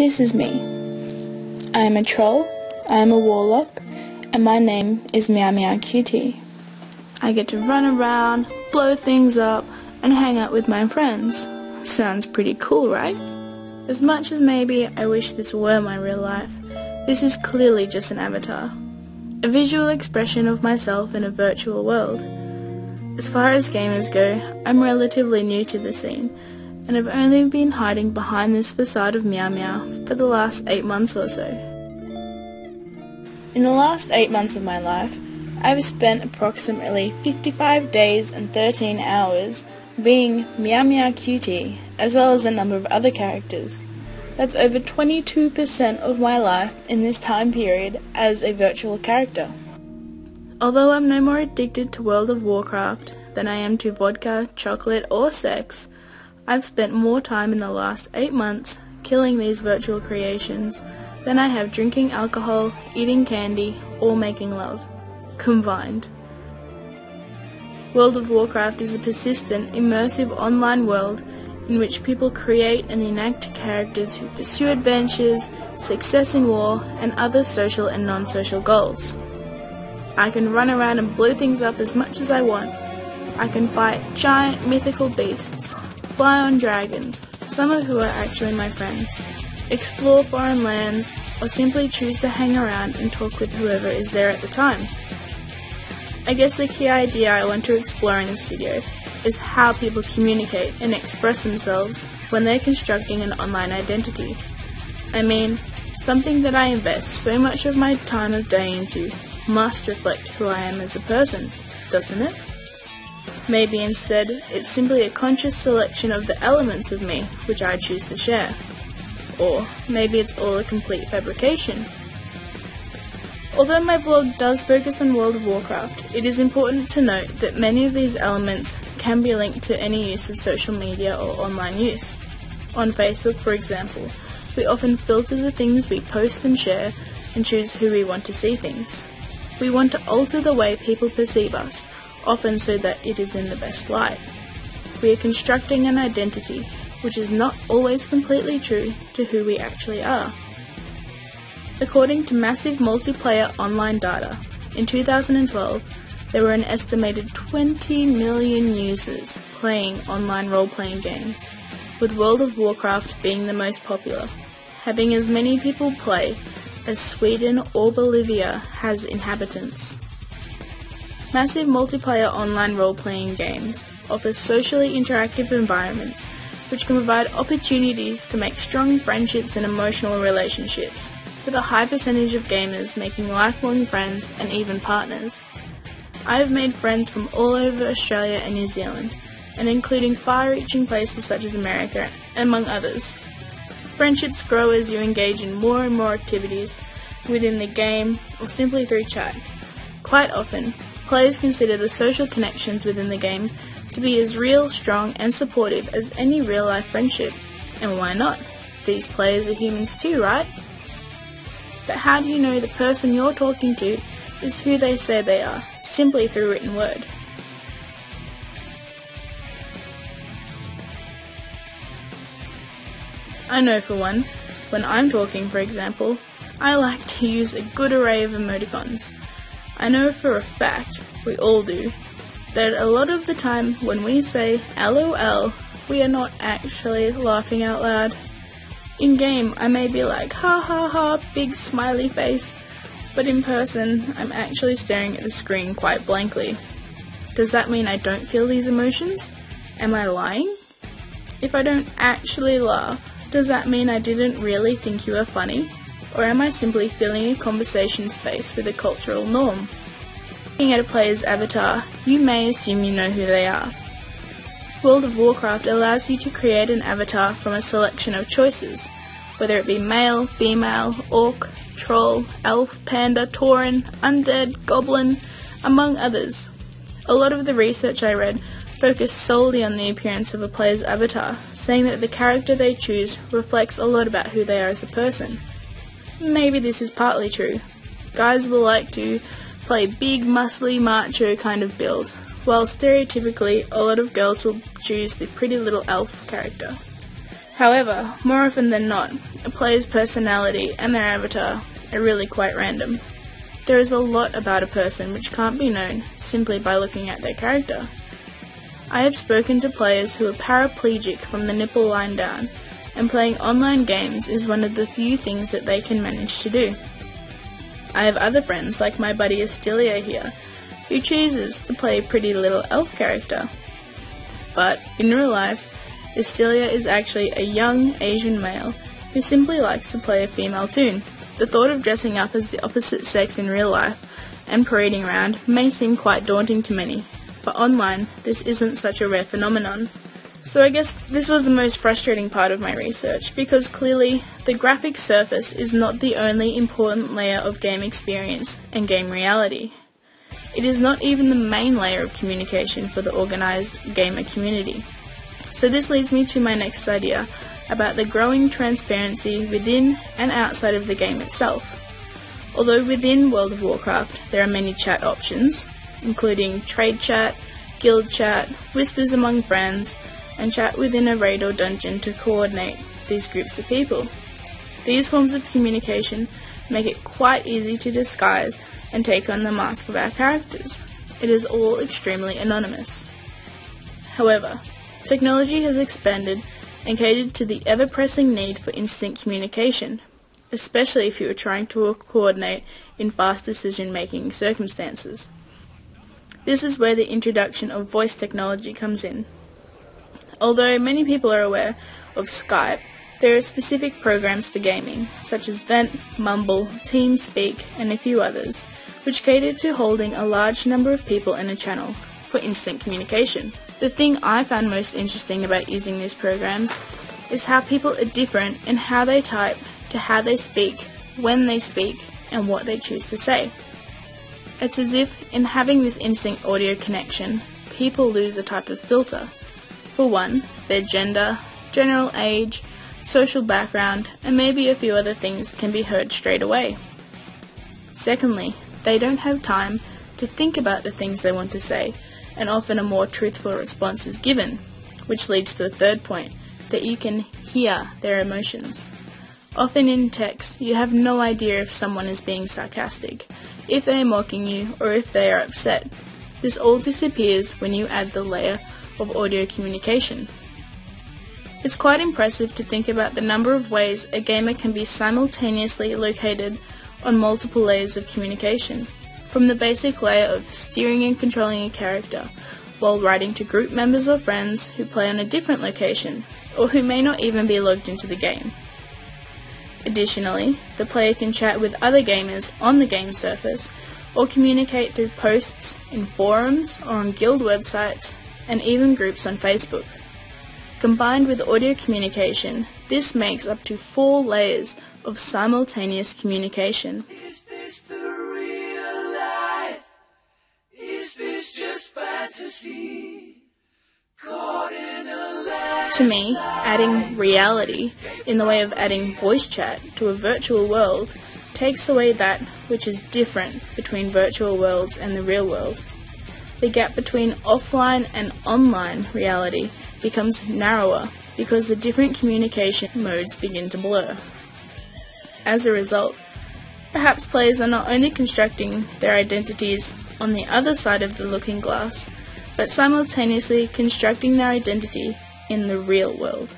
This is me. I am a troll, I am a warlock, and my name is Meow Meow Cutie. I get to run around, blow things up, and hang out with my friends. Sounds pretty cool, right? As much as maybe I wish this were my real life, this is clearly just an avatar. A visual expression of myself in a virtual world. As far as gamers go, I'm relatively new to the scene, and have only been hiding behind this facade of Meow Meow for the last 8 months or so. In the last 8 months of my life, I've spent approximately 55 days and 13 hours being Meow Meow Cutie, as well as a number of other characters. That's over 22% of my life in this time period as a virtual character. Although I'm no more addicted to World of Warcraft than I am to vodka, chocolate or sex, I've spent more time in the last 8 months killing these virtual creations than I have drinking alcohol, eating candy or making love, combined. World of Warcraft is a persistent, immersive online world in which people create and enact characters who pursue adventures, success in war, and other social and non-social goals. I can run around and blow things up as much as I want. I can fight giant mythical beasts, fly on dragons, some of who are actually my friends, explore foreign lands, or simply choose to hang around and talk with whoever is there at the time. I guess the key idea I want to explore in this video is how people communicate and express themselves when they're constructing an online identity. I mean, something that I invest so much of my time of day into must reflect who I am as a person, doesn't it? Maybe instead, it's simply a conscious selection of the elements of me which I choose to share. Or maybe it's all a complete fabrication Although my blog does focus on World of Warcraft, it is important to note that many of these elements can be linked to any use of social media or online use. On Facebook, for example, we often filter the things we post and share and choose who we want to see things. We want to alter the way people perceive us, often so that it is in the best light. We are constructing an identity which is not always completely true to who we actually are. According to massive multiplayer online data, in 2012, there were an estimated 20 million users playing online role-playing games, with World of Warcraft being the most popular, having as many people play as Sweden or Bolivia has inhabitants. Massive multiplayer online role-playing games offer socially interactive environments which can provide opportunities to make strong friendships and emotional relationships with a high percentage of gamers making lifelong friends and even partners. I have made friends from all over Australia and New Zealand, and including far-reaching places such as America, among others. Friendships grow as you engage in more and more activities within the game or simply through chat. Quite often, players consider the social connections within the game to be as real, strong and supportive as any real-life friendship. And why not? These players are humans too, right? But how do you know the person you're talking to is who they say they are, simply through written word? I know for one, when I'm talking for example, I like to use a good array of emoticons. I know for a fact, we all do, that a lot of the time when we say LOL, we are not actually laughing out loud. In game, I may be like, ha ha ha, big smiley face, but in person, I'm actually staring at the screen quite blankly. Does that mean I don't feel these emotions? Am I lying? If I don't actually laugh, does that mean I didn't really think you were funny? Or am I simply filling a conversation space with a cultural norm? Looking at a player's avatar, you may assume you know who they are, World of Warcraft allows you to create an avatar from a selection of choices, whether it be male, female, orc, troll, elf, panda, tauren, undead, goblin, among others. A lot of the research I read focused solely on the appearance of a player's avatar, saying that the character they choose reflects a lot about who they are as a person. Maybe this is partly true. Guys will like to play big, muscly, macho kind of build, while stereotypically a lot of girls will choose the pretty little elf character. However, more often than not, a player's personality and their avatar are really quite random. There is a lot about a person which can't be known simply by looking at their character. I have spoken to players who are paraplegic from the nipple line down, and playing online games is one of the few things that they can manage to do. I have other friends, like my buddy Astilia here, who chooses to play a pretty little elf character. But in real life, Astilia is actually a young Asian male who simply likes to play a female tune. The thought of dressing up as the opposite sex in real life and parading around may seem quite daunting to many, but online this isn't such a rare phenomenon. So I guess this was the most frustrating part of my research because clearly the graphic surface is not the only important layer of game experience and game reality. It is not even the main layer of communication for the organised gamer community. So this leads me to my next idea about the growing transparency within and outside of the game itself. Although within World of Warcraft there are many chat options, including trade chat, guild chat, whispers among friends, and chat within a raid or dungeon to coordinate these groups of people. These forms of communication make it quite easy to disguise and take on the mask of our characters. It is all extremely anonymous. However, technology has expanded and catered to the ever-pressing need for instant communication, especially if you are trying to coordinate in fast decision-making circumstances. This is where the introduction of voice technology comes in. Although many people are aware of Skype, there are specific programs for gaming, such as Vent, Mumble, TeamSpeak, and a few others, which cater to holding a large number of people in a channel for instant communication. The thing I found most interesting about using these programs is how people are different in how they type to how they speak, when they speak, and what they choose to say. It's as if, in having this instant audio connection, people lose a type of filter. For one, their gender, general age, social background, and maybe a few other things can be heard straight away. Secondly, they don't have time to think about the things they want to say, and often a more truthful response is given, which leads to the third point, that you can hear their emotions. Often in text, you have no idea if someone is being sarcastic, if they are mocking you, or if they are upset. This all disappears when you add the layer of audio communication. It's quite impressive to think about the number of ways a gamer can be simultaneously located on multiple layers of communication, from the basic layer of steering and controlling a character, while writing to group members or friends who play on a different location, or who may not even be logged into the game. Additionally, the player can chat with other gamers on the game surface, or communicate through posts in forums or on guild websites, and even groups on Facebook. Combined with audio communication, this makes up to four layers of simultaneous communication. Is this the real life? Is this just fantasy? To me, adding reality in the way of adding voice chat to a virtual world takes away that which is different between virtual worlds and the real world. The gap between offline and online reality becomes narrower because the different communication modes begin to blur. As a result, perhaps players are not only constructing their identities on the other side of the looking glass, but simultaneously constructing their identity in the real world.